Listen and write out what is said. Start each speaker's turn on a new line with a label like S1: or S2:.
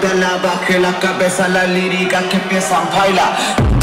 S1: De la baje la cabeza, la lírica que empiezan a bailar.